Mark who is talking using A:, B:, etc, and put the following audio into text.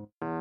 A: you